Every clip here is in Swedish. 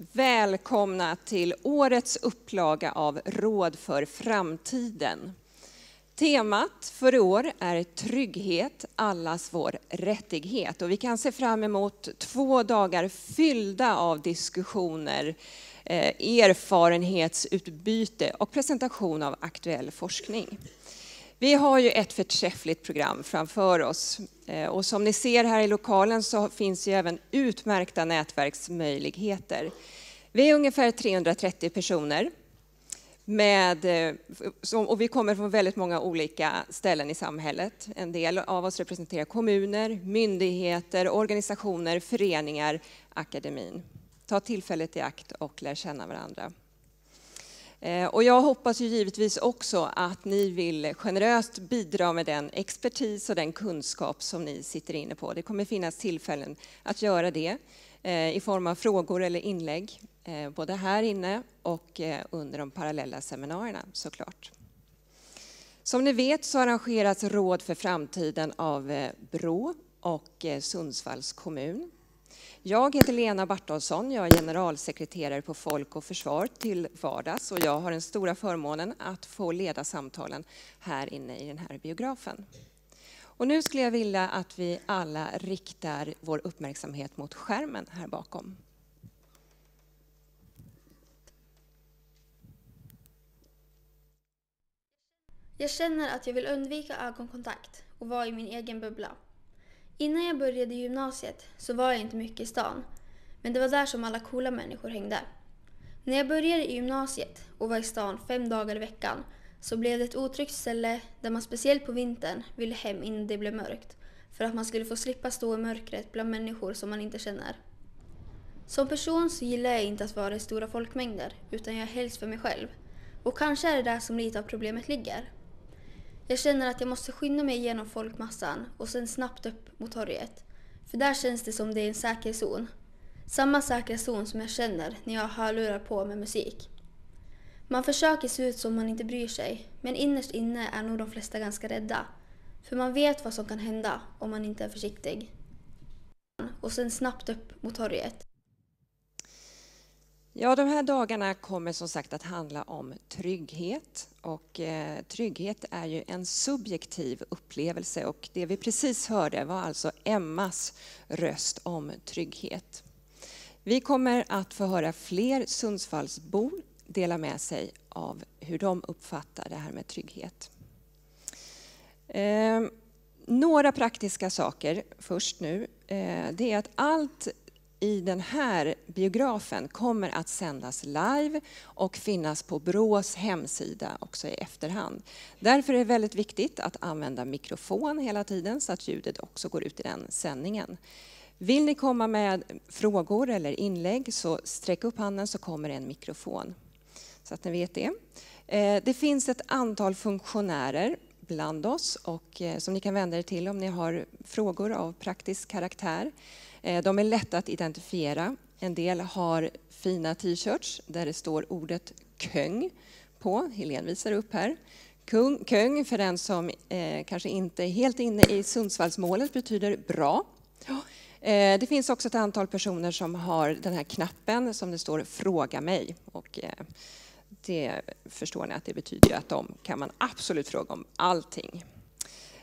Välkomna till årets upplaga av Råd för framtiden. Temat för i år är trygghet, allas vår rättighet. Och vi kan se fram emot två dagar fyllda av diskussioner, eh, erfarenhetsutbyte och presentation av aktuell forskning. Vi har ju ett förträffligt program framför oss eh, och som ni ser här i lokalen så finns ju även utmärkta nätverksmöjligheter. Vi är ungefär 330 personer med, eh, och vi kommer från väldigt många olika ställen i samhället. En del av oss representerar kommuner, myndigheter, organisationer, föreningar, akademin. Ta tillfället i akt och lär känna varandra. Eh, och jag hoppas ju givetvis också att ni vill generöst bidra med den expertis och den kunskap som ni sitter inne på. Det kommer finnas tillfällen att göra det eh, i form av frågor eller inlägg, eh, både här inne och under de parallella seminarierna såklart. Som ni vet så arrangeras Råd för framtiden av Brå och Sundsvalls kommun. Jag heter Lena Bartolsson, jag är generalsekreterare på Folk och Försvar till vardags och jag har den stora förmånen att få leda samtalen här inne i den här biografen. Och nu skulle jag vilja att vi alla riktar vår uppmärksamhet mot skärmen här bakom. Jag känner att jag vill undvika ögonkontakt och vara i min egen bubbla. Innan jag började gymnasiet så var jag inte mycket i stan. Men det var där som alla coola människor hängde. När jag började i gymnasiet och var i stan fem dagar i veckan så blev det ett otryggt ställe där man speciellt på vintern ville hem innan det blev mörkt. För att man skulle få slippa stå i mörkret bland människor som man inte känner. Som person så gillar jag inte att vara i stora folkmängder utan jag är helst för mig själv. Och kanske är det där som lite av problemet ligger. Jag känner att jag måste skynda mig igenom folkmassan och sen snabbt upp mot torget. För där känns det som det är en säker zon. Samma säkra zon som jag känner när jag har hörlurar på med musik. Man försöker se ut som man inte bryr sig, men innerst inne är nog de flesta ganska rädda. För man vet vad som kan hända om man inte är försiktig. Och sen snabbt upp mot torget. Ja, de här dagarna kommer som sagt att handla om trygghet. Och, eh, trygghet är ju en subjektiv upplevelse och det vi precis hörde var alltså Emmas röst om trygghet. Vi kommer att få höra fler Sundsvallsbor dela med sig av hur de uppfattar det här med trygghet. Eh, några praktiska saker först nu. Eh, det är att allt i den här biografen kommer att sändas live och finnas på Brås hemsida också i efterhand. Därför är det väldigt viktigt att använda mikrofon hela tiden så att ljudet också går ut i den sändningen. Vill ni komma med frågor eller inlägg så sträck upp handen så kommer en mikrofon. Så att ni vet det. Eh, det finns ett antal funktionärer bland oss och eh, som ni kan vända er till om ni har frågor av praktisk karaktär. Eh, de är lätta att identifiera. En del har fina t-shirts där det står ordet köng på. Helene visar upp här. Kung, köng, för den som eh, kanske inte är helt inne i Sundsvallsmålet, betyder bra. Eh, det finns också ett antal personer som har den här knappen som det står Fråga mig. Och, eh, det förstår ni att det betyder att de kan man absolut fråga om allting.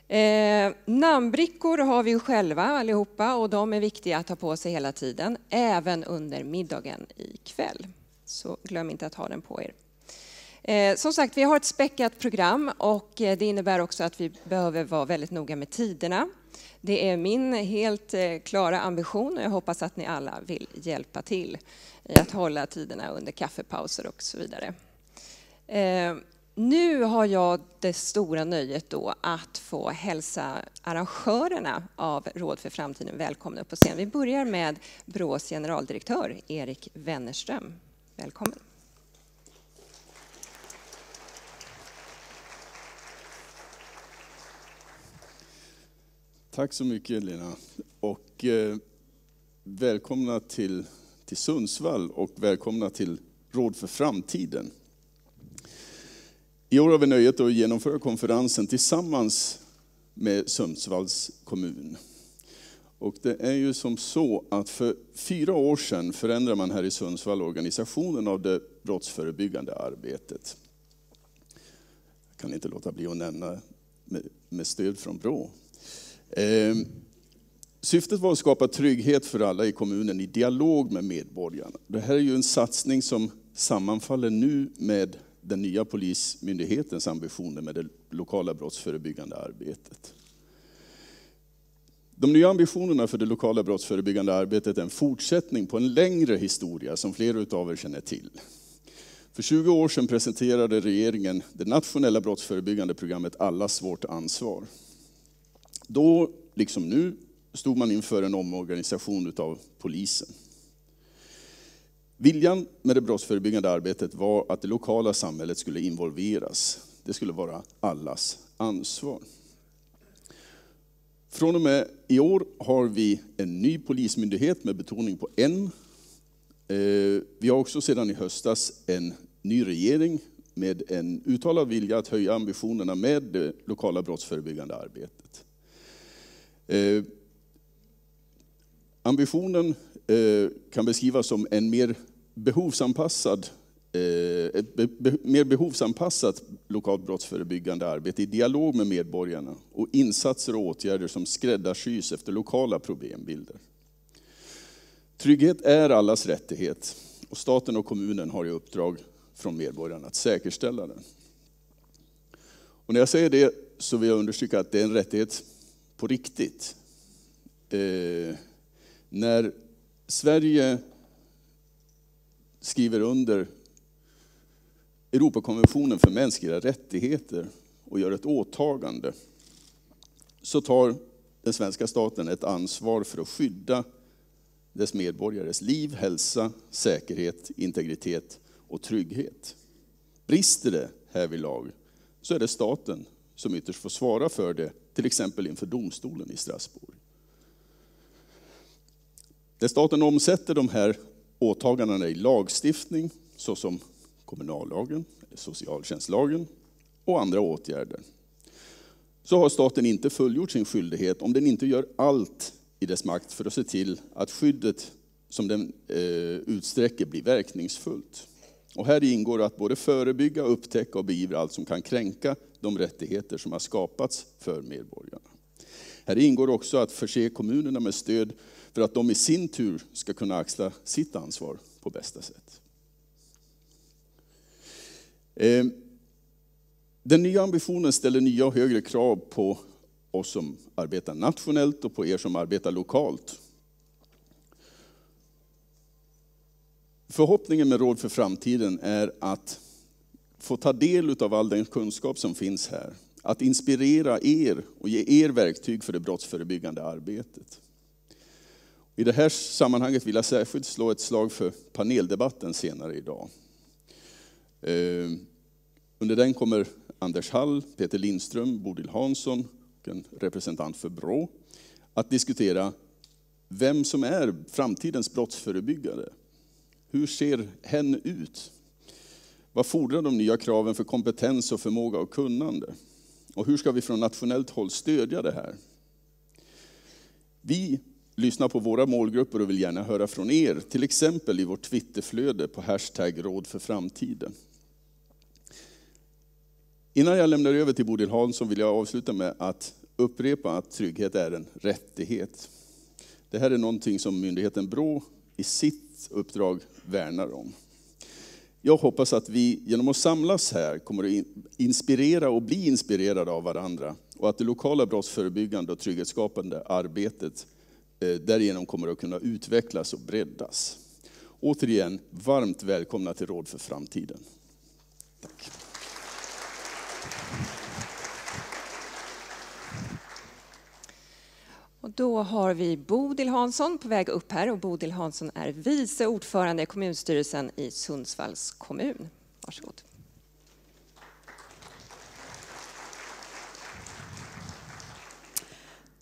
Eh, namnbrickor har vi ju själva allihopa och de är viktiga att ha på sig hela tiden, även under middagen ikväll. Så glöm inte att ha den på er. Eh, som sagt, vi har ett späckat program och eh, det innebär också att vi behöver vara väldigt noga med tiderna. Det är min helt eh, klara ambition och jag hoppas att ni alla vill hjälpa till i att hålla tiderna under kaffepauser och så vidare. Eh, nu har jag det stora nöjet då att få hälsa arrangörerna av Råd för framtiden välkomna upp på scen. Vi börjar med Brås generaldirektör Erik Wennerström. Välkommen. Tack så mycket Lena. Och eh, välkomna till, till Sundsvall och välkomna till Råd för framtiden. I år har vi nöjet att genomföra konferensen tillsammans med Sundsvalls kommun. Och det är ju som så att för fyra år sedan förändrade man här i Sundsvall organisationen av det brottsförebyggande arbetet. Jag kan inte låta bli att nämna med, med stöd från Brå. Eh, syftet var att skapa trygghet för alla i kommunen i dialog med medborgarna. Det här är ju en satsning som sammanfaller nu med den nya polismyndighetens ambitioner med det lokala brottsförebyggande arbetet. De nya ambitionerna för det lokala brottsförebyggande arbetet är en fortsättning på en längre historia som flera av er känner till. För 20 år sedan presenterade regeringen det nationella brottsförebyggande programmet Allas vårt ansvar. Då, liksom nu, stod man inför en omorganisation av polisen. Viljan med det brottsförebyggande arbetet var att det lokala samhället skulle involveras. Det skulle vara allas ansvar. Från och med i år har vi en ny polismyndighet med betoning på en. Eh, vi har också sedan i höstas en ny regering med en uttalad vilja att höja ambitionerna med det lokala brottsförebyggande arbetet. Eh, ambitionen Eh, kan beskrivas som en mer behovsanpassad eh, ett mer behovsanpassat lokalt brottsförebyggande arbete i dialog med medborgarna och insatser och åtgärder som skräddarsys efter lokala problembilder. Trygghet är allas rättighet och staten och kommunen har i uppdrag från medborgarna att säkerställa den. Och när jag säger det så vill jag understryka att det är en rättighet på riktigt. Eh, när Sverige skriver under Europakonventionen för mänskliga rättigheter och gör ett åtagande, så tar den svenska staten ett ansvar för att skydda dess medborgares liv, hälsa, säkerhet, integritet och trygghet. Brister det härvidlag så är det staten som ytterst får svara för det, till exempel inför domstolen i Strasbourg. Där staten omsätter de här åtagandena i lagstiftning, såsom kommunallagen, socialtjänstlagen och andra åtgärder, så har staten inte fullgjort sin skyldighet om den inte gör allt i dess makt för att se till att skyddet som den eh, utsträcker blir verkningsfullt. Och här ingår att både förebygga, upptäcka och beivra allt som kan kränka de rättigheter som har skapats för medborgarna. Här ingår också att förse kommunerna med stöd för att de i sin tur ska kunna axla sitt ansvar på bästa sätt. Ehm, den nya ambitionen ställer nya och högre krav på oss som arbetar nationellt och på er som arbetar lokalt. Förhoppningen med Råd för framtiden är att få ta del av all den kunskap som finns här. Att inspirera er och ge er verktyg för det brottsförebyggande arbetet. I det här sammanhanget vill jag särskilt slå ett slag för paneldebatten senare idag. Ehm, under den kommer Anders Hall, Peter Lindström, Bodil Hansson och en representant för BRÅ att diskutera vem som är framtidens brottsförebyggare. Hur ser hen ut? Vad fordrar de nya kraven för kompetens och förmåga och kunnande? Och hur ska vi från nationellt håll stödja det här? Vi lyssnar på våra målgrupper och vill gärna höra från er, till exempel i vårt Twitterflöde på hashtag råd för framtiden. Innan jag lämnar över till Bodil Hansson vill jag avsluta med att upprepa att trygghet är en rättighet. Det här är någonting som myndigheten BRÅ i sitt uppdrag värnar om. Jag hoppas att vi genom att samlas här kommer att inspirera och bli inspirerade av varandra och att det lokala brottsförebyggande och trygghetsskapande arbetet eh, därigenom kommer att kunna utvecklas och breddas. Återigen, varmt välkomna till Råd för framtiden. Tack. Och då har vi Bodil Hansson på väg upp här och Bodil Hansson är vice ordförande i kommunstyrelsen i Sundsvalls kommun. Varsågod.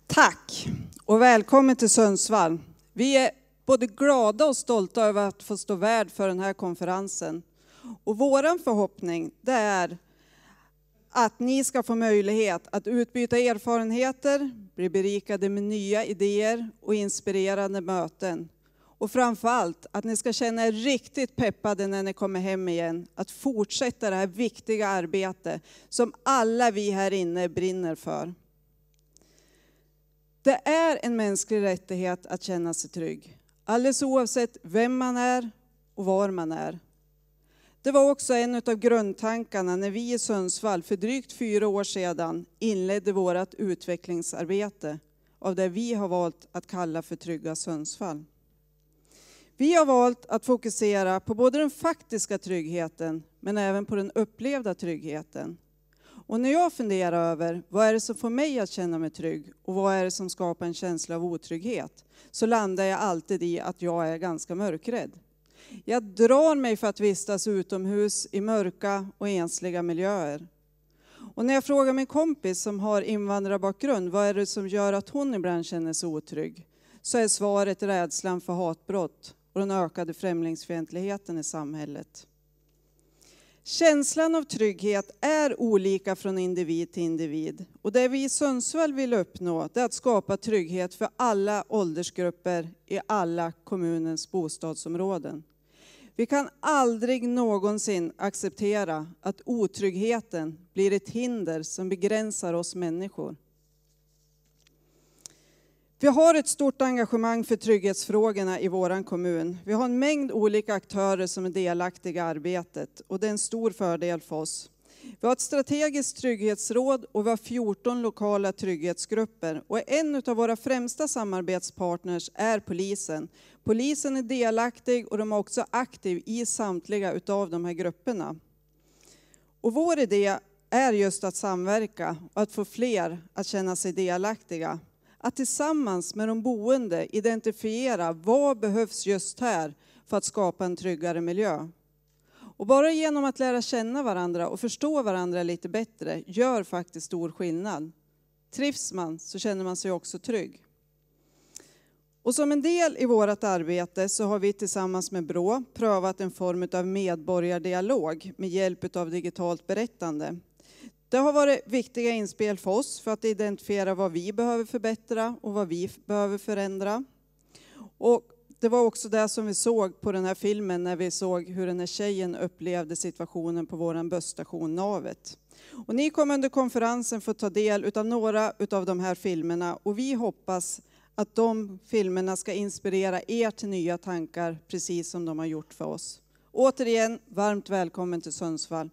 Tack och välkommen till Sundsvall. Vi är både glada och stolta över att få stå värd för den här konferensen. Och vår förhoppning är att ni ska få möjlighet att utbyta erfarenheter, bli berikade med nya idéer och inspirerande möten. Och framför allt att ni ska känna er riktigt peppade när ni kommer hem igen, att fortsätta det här viktiga arbetet som alla vi här inne brinner för. Det är en mänsklig rättighet att känna sig trygg, alldeles oavsett vem man är och var man är. Det var också en av grundtankarna när vi i Sundsvall för drygt fyra år sedan inledde vårt utvecklingsarbete av det vi har valt att kalla för Trygga Sundsvall. Vi har valt att fokusera på både den faktiska tryggheten men även på den upplevda tryggheten. Och när jag funderar över vad är det som får mig att känna mig trygg och vad är det som skapar en känsla av otrygghet så landar jag alltid i att jag är ganska mörkrädd. Jag drar mig för att vistas utomhus i mörka och ensliga miljöer. Och när jag frågar min kompis som har invandrarbakgrund vad är det som gör att hon ibland känner sig otrygg så är svaret rädslan för hatbrott och den ökade främlingsfientligheten i samhället. Känslan av trygghet är olika från individ till individ. Och det vi i Sundsvall vill uppnå är att skapa trygghet för alla åldersgrupper i alla kommunens bostadsområden. Vi kan aldrig någonsin acceptera att otryggheten blir ett hinder som begränsar oss människor. Vi har ett stort engagemang för trygghetsfrågorna i vår kommun. Vi har en mängd olika aktörer som är delaktiga i arbetet och det är en stor fördel för oss. Vi har ett strategiskt trygghetsråd och vi har 14 lokala trygghetsgrupper. Och en av våra främsta samarbetspartners är polisen. Polisen är delaktig och de är också aktiv i samtliga av de här grupperna. Och vår idé är just att samverka och att få fler att känna sig delaktiga att tillsammans med de boende identifiera vad behövs just här för att skapa en tryggare miljö. Och bara genom att lära känna varandra och förstå varandra lite bättre gör faktiskt stor skillnad. Trivs man så känner man sig också trygg. Och som en del i vårt arbete så har vi tillsammans med Brå prövat en form av medborgardialog med hjälp av digitalt berättande. Det har varit viktiga inspel för oss för att identifiera vad vi behöver förbättra och vad vi behöver förändra. Och det var också det som vi såg på den här filmen när vi såg hur den här tjejen upplevde situationen på vår busstation Navet. Och ni kommer under konferensen få ta del av några av de här filmerna och vi hoppas att de filmerna ska inspirera er till nya tankar, precis som de har gjort för oss. Återigen, varmt välkommen till Sundsvall.